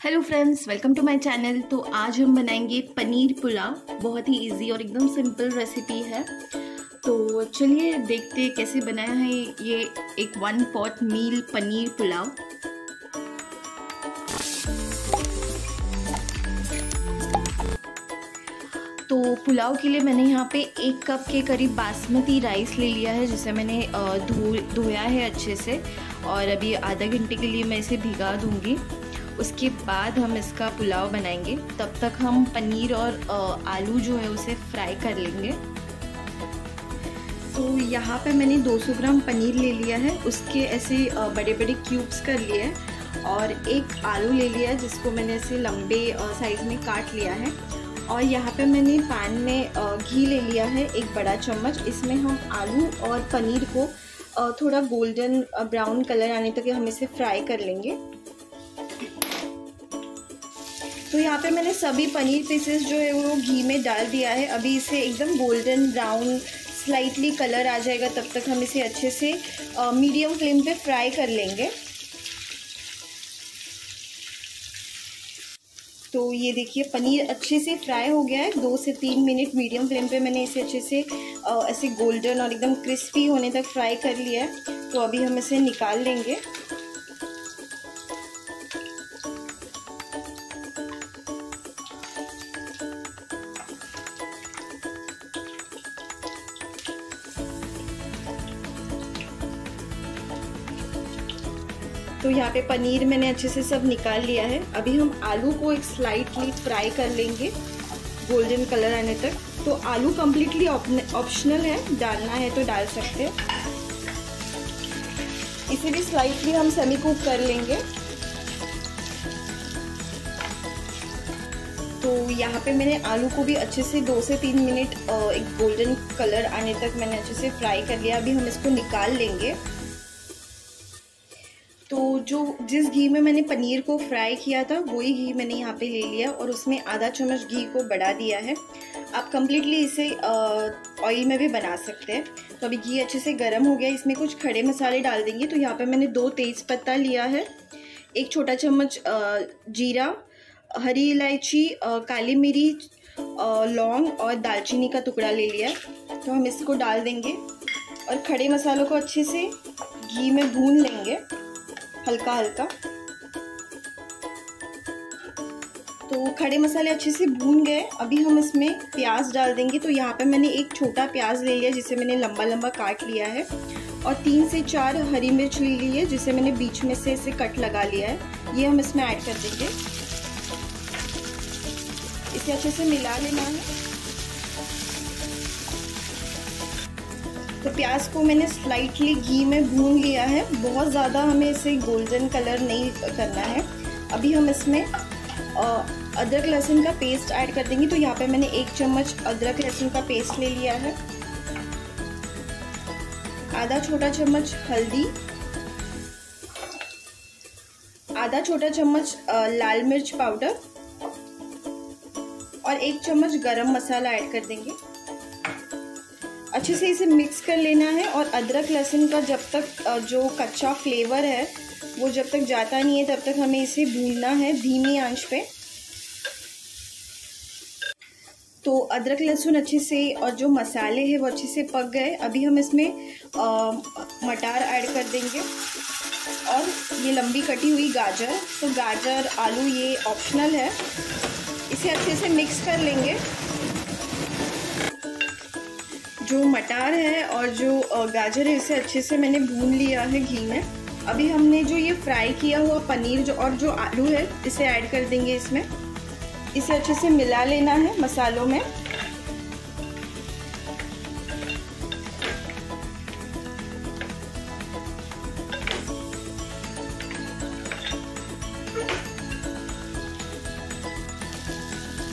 Hello friends welcome to my channel तो आज हम बनाएँगे पनीर पुलाव। बहुत ही इजी और एकदम सिंपल रेसिपी है। तो चलिए देखते कैसे बनाया है ये एक one pot meal paneer pulao. तो पुलाव के लिए मैंने यहाँ पे एक कप के करीब बासमती राइस ले लिया है, जिसे मैंने धो, धोया है अच्छे से। और अभी आधा घंटे के लिए मैं इसे भिगा दूँगी। उसके बाद हम इसका पुलाव बनाएँगे। तब तक हम पनीर और आलू जो है उसे फ्राई कर लेंगे। तो यहाँ पे मैंने 200 ग्राम पनीर ले लिया है। उसके ऐसे बड़े बड़े क्यूब्स कर लिए हैं और एक आलू ले लिया है, जिसको मैंने ऐसे लंबे साइज़ में काट लिया है। और यहाँ पे मैंने पैन में घी ले लिया है, एक बड़ा चम्मच। इसमें हम आलू और पनीर को थोड़ा गोल्डन ब्राउन कलर आने तक हम इसे फ्राई कर लेंगे। तो यहाँ पे मैंने सभी पनीर पीसेस जो है वो घी में डाल दिया है। अभी इसे एकदम गोल्डन ब्राउन स्लाइटली कलर आ जाएगा तब तक हम इसे अच्छे से मीडियम फ्लेम पे फ्राई कर लेंगे। तो ये देखिए, पनीर अच्छे से फ्राई हो गया है। दो से तीन मिनट मीडियम फ्लेम पे मैंने इसे अच्छे से ऐसे गोल्डन और एकदम क्रिस्पी होने तक फ्राई कर लिया है। तो अभी हम इसे निकाल लेंगे। तो यहाँ पे पनीर मैंने अच्छे से सब निकाल लिया है। अभी हम आलू को एक स्लाइटली फ्राई कर लेंगे गोल्डन कलर आने तक। तो आलू कम्प्लीटली ऑप्शनल है, डालना है तो डाल सकते हैं। इसे भी स्लाइटली हम सेमी कुक कर लेंगे। तो यहाँ पे मैंने आलू को भी अच्छे से दो से तीन मिनट एक गोल्डन कलर आने तक मैंने अच्छे से फ्राई कर लिया। अभी हम इसको निकाल लेंगे। तो जो, जिस घी में मैंने पनीर को फ्राई किया था, वही घी मैंने यहाँ पे ले लिया और उसमें आधा चम्मच घी को बढ़ा दिया है। आप कम्प्लीटली इसे ऑयल में भी बना सकते हैं। तो अभी घी अच्छे से गर्म हो गया इसमें कुछ खड़े मसाले डाल देंगे। तो यहाँ पे मैंने दो तेज़ पत्ता लिया है, एक छोटा चम्मच जीरा, हरी इलायची काली मिर्च लौंग और दालचीनी का टुकड़ा ले लिया तो हम इसको डाल देंगे और खड़े मसालों को अच्छे से घी में भून लेंगे। हल्का हल्का। तो खड़े मसाले अच्छे से भून गए। अभी हम इसमें प्याज डाल देंगे। तो यहाँ पे मैंने एक छोटा प्याज ले लिया, जिसे मैंने लंबा लंबा काट लिया है। और तीन से चार हरी मिर्च ले ली है, जिसे मैंने बीच में से इसे कट लगा लिया है। ये हम इसमें ऐड कर देंगे। इसे अच्छे से मिला लेना है। तो प्याज को मैंने स्लाइटली घी में भून लिया है। बहुत ज़्यादा हमें इसे गोल्डन कलर नहीं करना है। अभी हम इसमें अदरक लहसुन का पेस्ट ऐड कर देंगे। तो यहाँ पे मैंने एक चम्मच अदरक लहसुन का पेस्ट ले लिया है। आधा छोटा चम्मच हल्दी। आधा छोटा चम्मच लाल मिर्च पाउडर। और एक चम्मच गरम मसाला ऐड कर देंगे। अच्छे से इसे मिक्स कर लेना है और अदरक लहसुन का जब तक जो कच्चा फ्लेवर है, वो जब तक जाता नहीं है, तब तक हमें इसे भूनना है धीमी आँच पे। तो अदरक लहसुन अच्छे से, और जो मसाले हैं वो अच्छे से पक गए। अभी हम इसमें मटार ऐड कर देंगे। और ये लंबी कटी हुई गाजर तो गाजर, आलू ये ऑप्शनल है। इसे अच्छे से मिक्स कर लेंगे। जो मटार है और जो गाजर है, इसे अच्छे से मैंने भून लिया है घी में। अभी हमने जो ये फ्राई किया हुआ पनीर जो, और जो आलू है, इसे ऐड कर देंगे इसमें। इसे अच्छे से मिला लेना है मसालों में।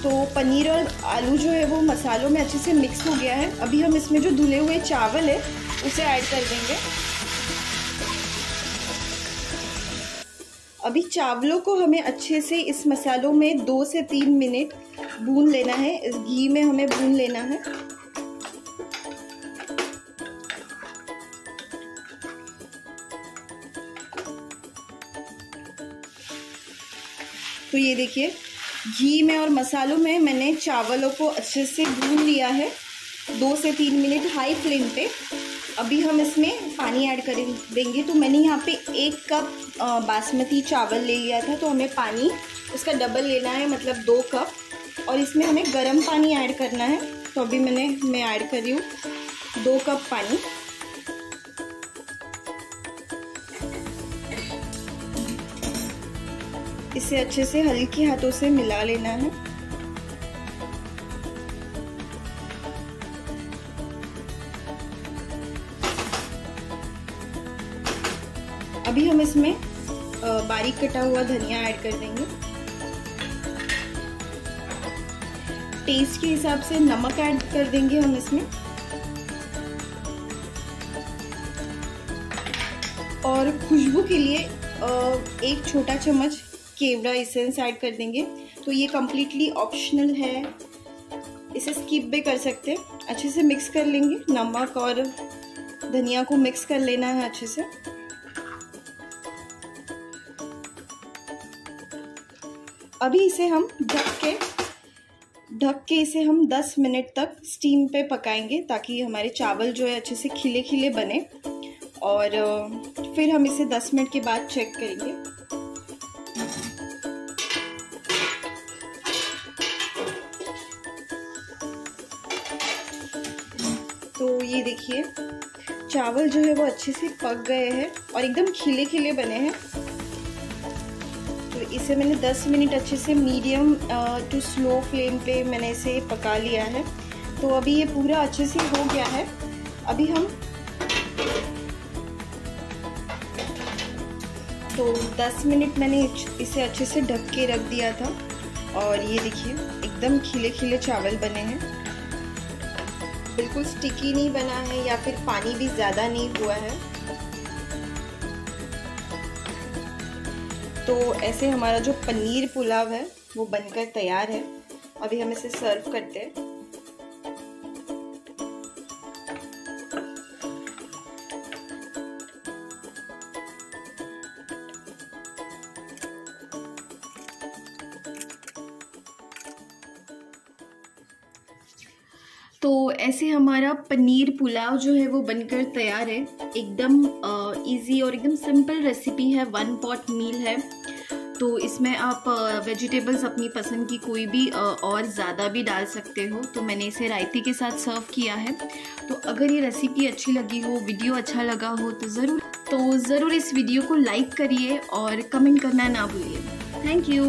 तो पनीर और आलू जो है वो मसालों में अच्छे से मिक्स हो गया है। अभी हम इसमें जो धुले हुए चावल है, उसे ऐड कर देंगे। अभी चावलों को हमें अच्छे से इस मसालों में दो से तीन मिनट भून लेना है। इस घी में हमें भून लेना है। तो ये देखिए घी में और मसालों में मैंने चावलों को अच्छे से भून लिया है। दो से तीन मिनट हाई फ्लेम पे। अभी हम इसमें पानी ऐड कर देंगे तो मैंने यहाँ पे एक कप बासमती चावल ले लिया था तो हमें पानी उसका डबल लेना है मतलब दो कप और इसमें हमें गर्म पानी ऐड करना है। तो अभी मैंने, मैं ऐड कर रही हूँ। दो कप पानी। इसे अच्छे से हल्के हाथों से मिला लेना है। अभी हम इसमें बारीक कटा हुआ धनिया ऐड कर देंगे। टेस्ट के हिसाब से नमक ऐड कर देंगे हम इसमें। और खुशबू के लिए एक छोटा चम्मच केवड़ा इसेंस ऐड कर देंगे। तो ये कम्प्लीटली ऑप्शनल है। इसे स्किप भी कर सकते हैं। अच्छे से मिक्स कर लेंगे। नमक और धनिया को मिक्स कर लेना है अच्छे से। अभी इसे हम ढक के ढक के इसे हम 10 मिनट तक स्टीम पे पकाएँगे ताकि हमारे चावल जो है अच्छे से खिले खिले बने। और, फिर हम इसे 10 मिनट के बाद चेक करेंगे। तो ये देखिए, चावल जो है वो अच्छे से पक गए हैं और एकदम खिले खिले बने हैं। तो इसे मैंने 10 मिनट अच्छे से मीडियम टू स्लो फ्लेम पे मैंने इसे पका लिया है। तो अभी ये पूरा अच्छे से हो गया है। अभी हम तो 10 मिनट मैंने इसे अच्छे से ढक के रख दिया था। और ये देखिए, एकदम खिले खिले चावल बने हैं। बिल्कुल स्टिकी नहीं बना है या फिर पानी भी ज़्यादा नहीं हुआ है। तो ऐसे हमारा जो पनीर पुलाव है, वो बनकर तैयार है। अभी हम इसे सर्व करते हैं। तो ऐसे हमारा पनीर पुलाव जो है वो बनकर तैयार है। एकदम इजी और एकदम सिंपल रेसिपी है। वन पॉट मील है। तो इसमें आप वेजिटेबल्स अपनी पसंद की कोई भी और ज़्यादा भी डाल सकते हो। तो मैंने इसे रायते के साथ सर्व किया है। तो अगर ये रेसिपी अच्छी लगी हो वीडियो अच्छा लगा हो तो ज़रूर तो ज़रूर इस वीडियो को लाइक करिए और कमेंट करना ना भूलिए। Thank you